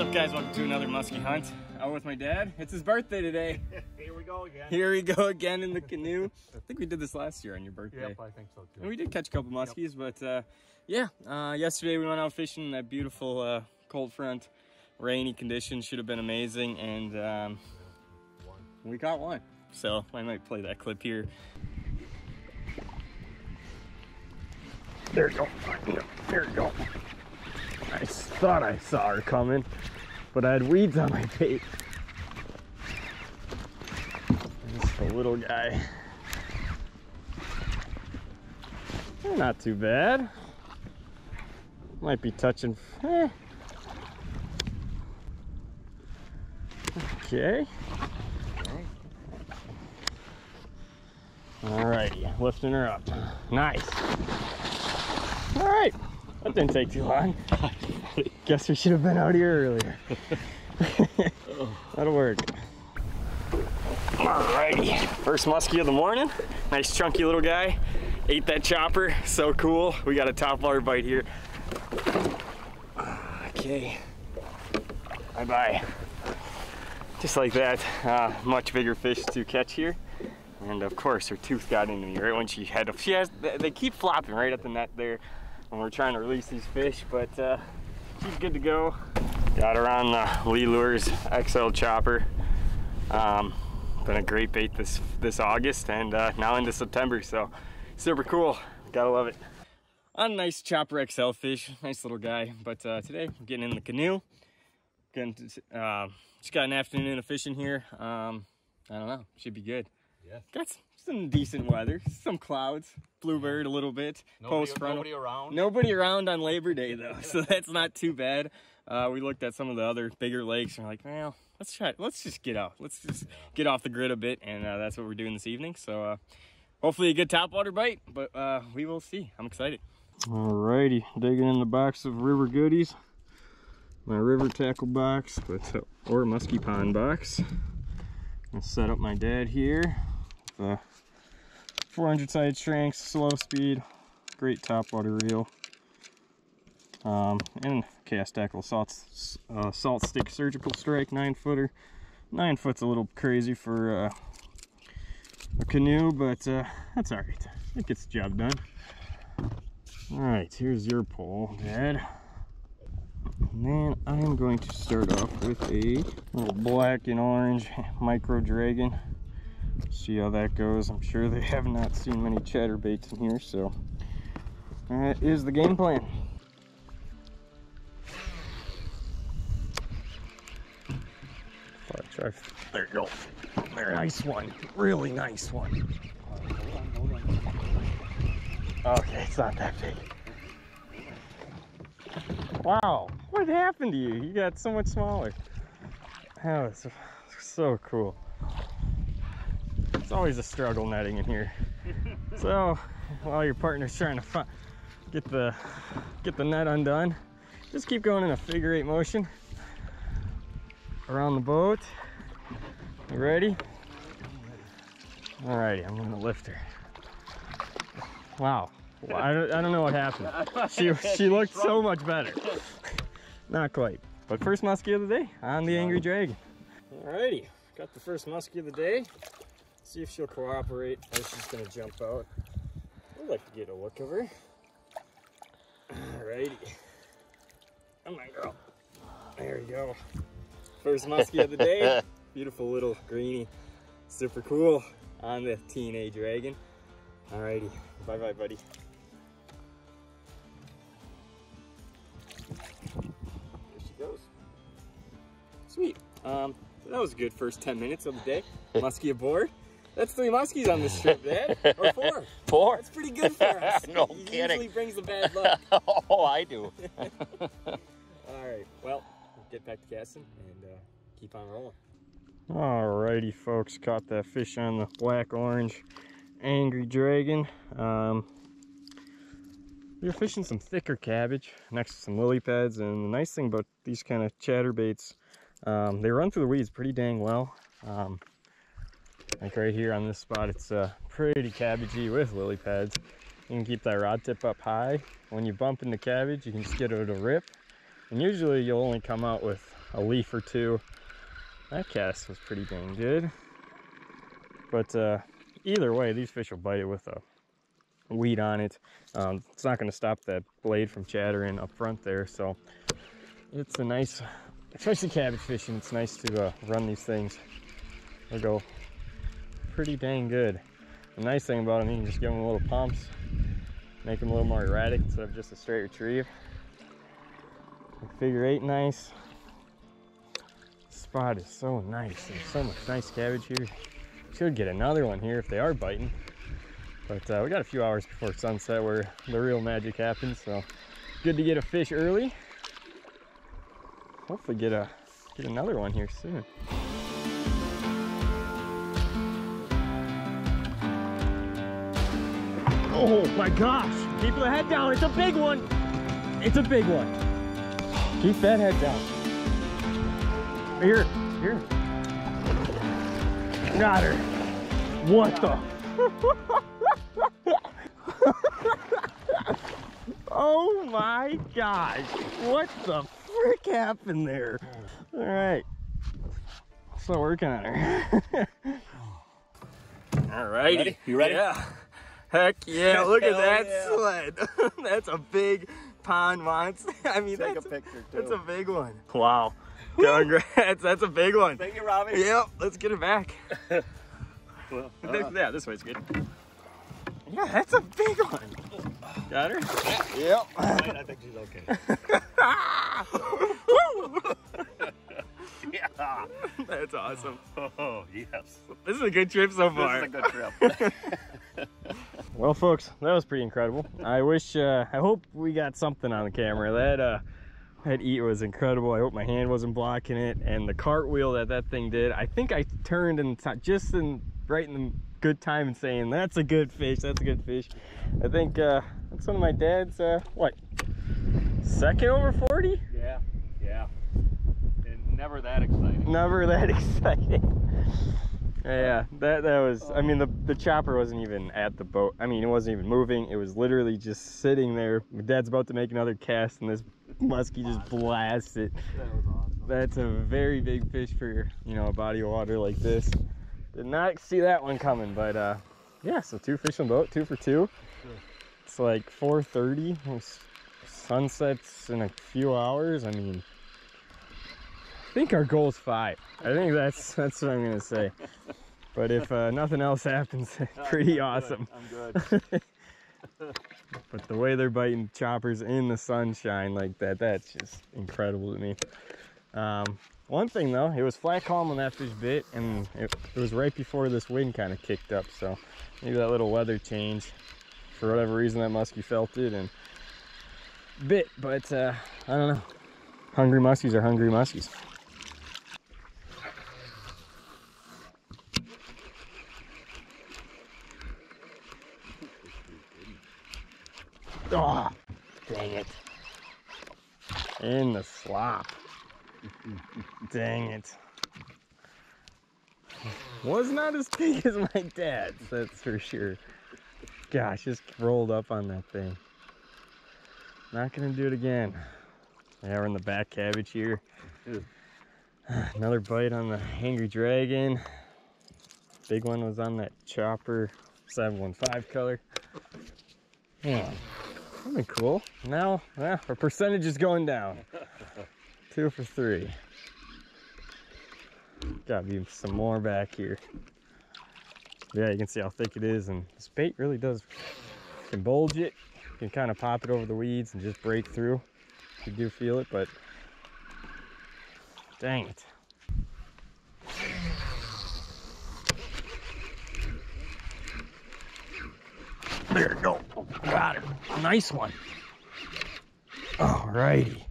What's up guys, welcome to another muskie hunt. Out with my dad. It's his birthday today. Here we go again. Here we go again in the canoe. I think we did this last year on your birthday. Yep, I think so too. And we did catch a couple muskies, but uh, yeah, uh, yesterday we went out fishing in that beautiful uh, cold front, rainy conditions. Should have been amazing, and um, we caught one. So I might play that clip here. There you go. There you go. I thought I saw her coming, but I had weeds on my bait. Just a little guy. Eh, Not too bad. Might be touching. eh. Okay. Alrighty, lifting her up. Nice. All right, that didn't take too long. Guess we should have been out here earlier. That'll work. Alrighty, first muskie of the morning. Nice chunky little guy. Ate that chopper, so cool. We got a top water bite here. Okay, bye bye. Just like that, uh, much bigger fish to catch here. And of course, her tooth got into me right when she had. She has. They keep flopping right at the net there when we're trying to release these fish, but uh, she's good to go. Got her on the Lee Lures XL chopper. Um, been a great bait this this August and uh, now into September, so super cool. Gotta love it. On a nice chopper XL fish, nice little guy. But uh, today I'm getting in the canoe. Going to, uh, just got an afternoon of fishing here. Um, I don't know, should be good. Yeah. Got some, some decent weather, some clouds, bluebird a little bit, Nobody, post frontal. nobody around. Nobody around on Labor Day though, so that's not too bad. Uh, we looked at some of the other bigger lakes and we're like, well, let's try. Let's just get out. Let's just get off the grid a bit, and uh, that's what we're doing this evening. So uh, hopefully a good topwater bite, but uh, we will see. I'm excited. Alrighty, digging in the box of river goodies. My river tackle box, but uh, or musky pond box. Gonna set up my dad here. With a 400 side strength, slow speed, great topwater reel. Um, and Chaos Tackle salt, uh, salt stick surgical strike nine footer. Nine foot's a little crazy for uh, a canoe, but uh, that's all right. It gets the job done. All right, here's your pole, Dad. And then I'm going to start off with a little black and orange micro dragon. See how that goes. I'm sure they have not seen many chatterbaits in here, so that is the game plan. There you go. Very nice one. Really nice one. Okay, it's not that big. Wow, what happened to you? You got so much smaller. That was so cool. It's always a struggle netting in here. So, while your partner's trying to get the get the net undone, just keep going in a figure eight motion around the boat. You ready? Alrighty, I'm gonna lift her. Wow. Well, I, don't, I don't know what happened. She, she looked so much better. Not quite. But first muskie of the day on the Angry Dragon. Alrighty, got the first muskie of the day. See if she'll cooperate or she's gonna jump out. I'd like to get a look of her. Alrighty. Come on, girl. There you go. First muskie of the day. Beautiful little greenie. Super cool on the TNA Dragon. Alrighty. Bye bye, buddy. There she goes. Sweet. Um, so that was a good first 10 minutes of the day. Muskie aboard. That's three muskies on this trip, Dad. Or four. Four? That's pretty good for us. No He kidding. usually brings the bad luck. oh, I do. All right. Well, get back to casting and uh, keep on rolling. Alrighty, folks. Caught that fish on the black orange angry dragon. Um, we were fishing some thicker cabbage next to some lily pads, and the nice thing about these kind of chatterbaits, um, they run through the weeds pretty dang well. Um, like right here on this spot, it's uh, pretty cabbagey with lily pads. You can keep that rod tip up high. When you bump into cabbage, you can just get it to rip. And usually you'll only come out with a leaf or two. That cast was pretty dang good. But uh, either way, these fish will bite it with a weed on it. Um, it's not going to stop that blade from chattering up front there. So it's a nice, especially cabbage fishing, it's nice to uh, run these things. They go pretty dang good. The nice thing about them, you can just give them little pumps, make them a little more erratic instead of just a straight retrieve. Figure eight nice. Spot is so nice. There's so much nice cabbage here. Should get another one here if they are biting. But uh, we got a few hours before sunset where the real magic happens. So good to get a fish early. Hopefully get a get another one here soon. Oh my gosh! Keep the head down. It's a big one. It's a big one. Keep that head down. Here, here. Got her. What the? oh my gosh. What the frick happened there? All right. Still working on her. All righty. Ready? You ready? Yeah. Heck yeah, look at that yeah. sled. that's a big pond monster. I mean, Take a that's, picture, that's a big one. Wow. Congrats, that's a big one. Thank you, Robbie. Yep, let's get it back. Well, uh, yeah, this way's good. Yeah, that's a big one. Got her? Yep. I think she's okay. yeah. That's awesome. Oh, yes. This is a good trip so far. This is a good trip. Well, folks, that was pretty incredible. I wish, uh, I hope we got something on the camera. That, uh, that eat was incredible. I hope my hand wasn't blocking it. And the cartwheel that that thing did, I think I turned and just in right in the good time and saying, that's a good fish, that's a good fish. I think, uh, that's one of my dad's, uh, what, second over 40? yeah, yeah. And never that exciting. Never that exciting. Yeah, that that was. I mean, the the chopper wasn't even at the boat. I mean, it wasn't even moving. It was literally just sitting there. My dad's about to make another cast, and this muskie just blasts it. That was awesome. That's a very big fish for you know a body of water like this. Did not see that one coming, but uh, yeah. So two fish on the boat, two for two. It's like 4:30. Sunsets in a few hours. I mean, think our goal is five. I think that's that's what I'm gonna say. But if uh, nothing else happens, pretty I'm awesome. Good. I'm good. But the way they're biting choppers in the sunshine like that, that's just incredible to me. Um, one thing though, it was flat calm when that fish bit, and it, it was right before this wind kind of kicked up. So maybe that little weather change, for whatever reason, that muskie felt it and bit. But uh, I don't know. Hungry muskies are hungry muskies. Oh, dang it. In the slop. dang it. Was not as big as my dad's, that's for sure. Gosh, just rolled up on that thing. Not gonna do it again. Yeah, we're in the back cabbage here. Another bite on the Angry Dragon. Big one was on that chopper 715 color. Yeah. That'd be cool. Now, yeah, our percentage is going down. Two for three. Gotta be some more back here. Yeah, you can see how thick it is, and this bait really does. You can bulge it, you can kind of pop it over the weeds and just break through. You do feel it, but dang it. There you go. Nice one. Alrighty.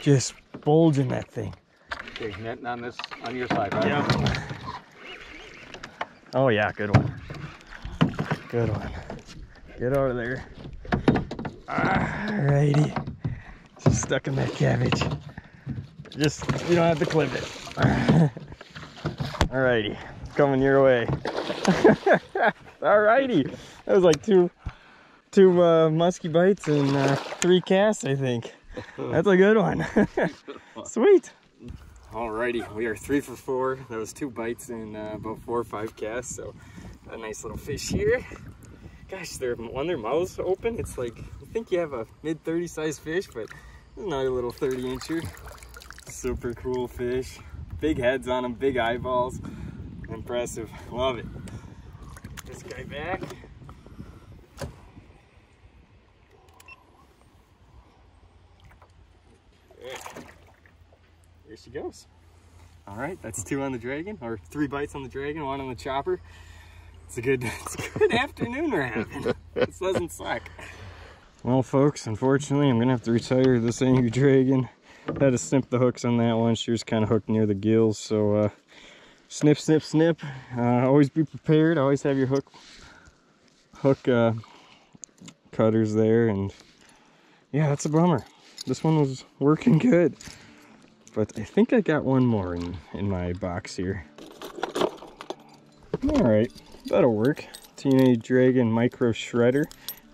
Just bulging that thing. Okay, netting on this on your side, right? Yep. Oh yeah, good one. Good one. Get over there. Alrighty. Just stuck in that cabbage. Just you don't have to clip it. Alrighty. Coming your way. Alrighty. That was like two two uh, musky bites and uh, three casts, I think. That's a good one. Sweet. Alrighty, we are three for four. That was two bites in uh, about four or five casts, so a nice little fish here. Gosh, they're, when their mouths open, it's like, I think you have a mid 30 size fish, but another little 30 incher. Super cool fish. Big heads on them, big eyeballs. Impressive, love it. This guy back. There she goes. All right, that's two on the dragon, or three bites on the dragon, one on the chopper. It's a good, it's a good afternoon we're having. this doesn't suck. Well, folks, unfortunately, I'm gonna have to retire this angry dragon. Had to snip the hooks on that one. She was kind of hooked near the gills, so uh, snip, snip, snip. Uh, always be prepared. Always have your hook, hook uh, cutters there, and yeah, that's a bummer. This one was working good. But I think I got one more in, in my box here. All right, that'll work. TNA Dragon Micro Shredder.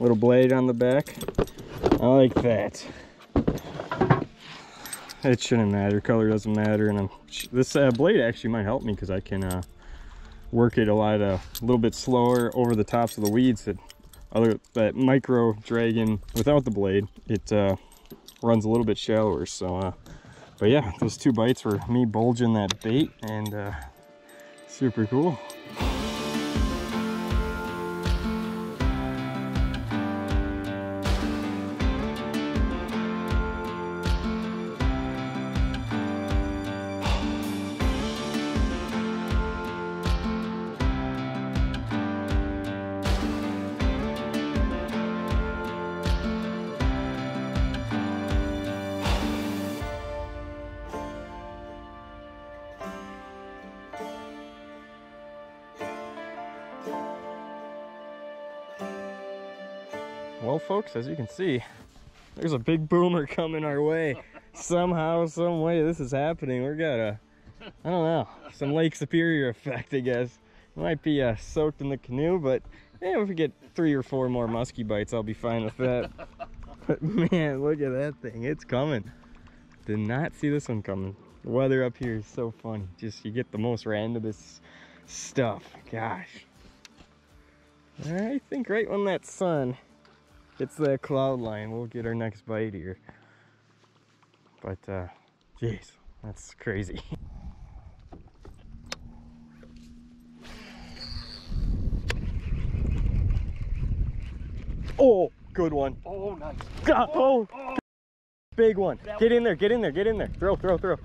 Little blade on the back. I like that. It shouldn't matter, color doesn't matter. And I'm, this uh, blade actually might help me because I can uh, work it a lot, uh, a little bit slower over the tops of the weeds. That other that Micro Dragon without the blade, it uh, runs a little bit shallower. So uh, but yeah, those two bites were me bulging that bait and uh, super cool. Well, folks, as you can see, there's a big boomer coming our way. Somehow, some way, this is happening. We're got a, I don't know, some Lake Superior effect, I guess. Might be uh, soaked in the canoe, but yeah, if we get three or four more musky bites, I'll be fine with that. but man, look at that thing. It's coming. Did not see this one coming. The weather up here is so funny. Just, you get the most randomest stuff. Gosh. I think right when that sun hits that cloud line, we'll get our next bite here. But, uh, jeez, that's crazy. oh, good one. Oh, nice. God, oh, big one. Get in there, get in there, get in there. Throw, throw, throw.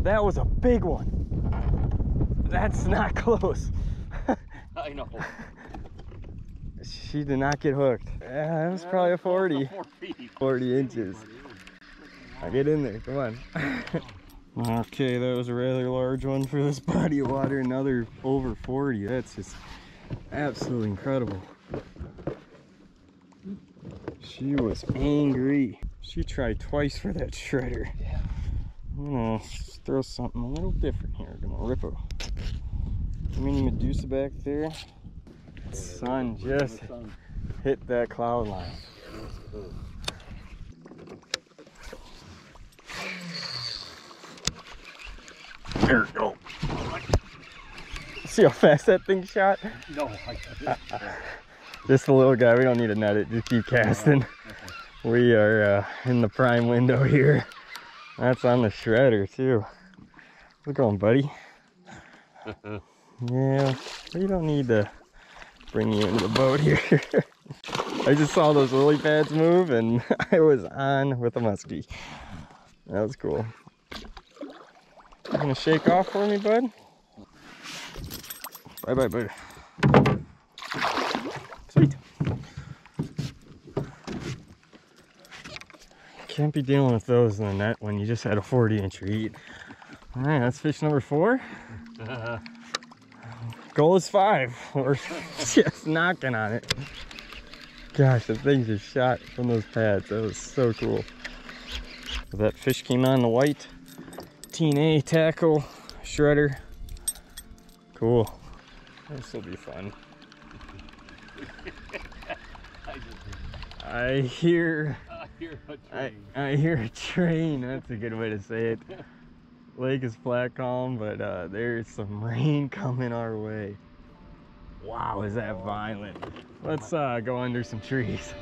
That was a big one. That's not close. I know. She did not get hooked. Yeah, that was probably a 40. 40 inches. Now get in there, come on. okay, that was a rather large one for this body of water. Another over 40. That's just absolutely incredible. She was angry. She tried twice for that shredder. I'm gonna throw something a little different here. I'm gonna rip a mini Medusa back there. Sun just hit that cloud line. There we go. See how fast that thing shot? No, Just a little guy. We don't need to net it. Just keep casting. We are uh, in the prime window here. That's on the shredder too. It going, buddy? yeah, we don't need to bring you into the boat here. I just saw those lily pads move and I was on with a muskie. That was cool. You gonna shake off for me, bud? Bye bye, bud. Sweet. Can't be dealing with those in the net when you just had a 40 inch eat. All right, that's fish number four. Goal is five. We're just knocking on it. Gosh, the things are shot from those pads. That was so cool. That fish came on the white TNA tackle shredder. Cool. This will be fun. I hear I hear a I, train. I hear a train. That's a good way to say it. lake is flat calm, but uh, there's some rain coming our way. Wow, is that violent? Let's uh, go under some trees.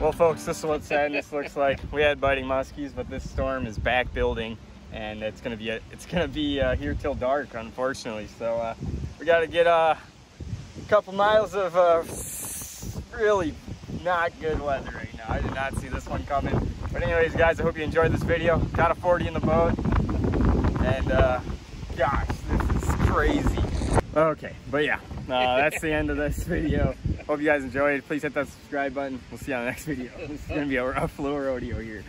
Well, folks, this is what sadness looks like. We had biting muskies, but this storm is back building, and it's gonna be it's gonna be uh, here till dark, unfortunately. So uh, we got to get uh, a couple miles of uh, really not good weather right now. I did not see this one coming. But anyways, guys, I hope you enjoyed this video. Got a 40 in the boat, and uh, gosh, this is crazy. Okay, but yeah, uh, that's the end of this video. Hope you guys enjoyed. Please hit that subscribe button. We'll see you on the next video. This is gonna be a rough little rodeo here.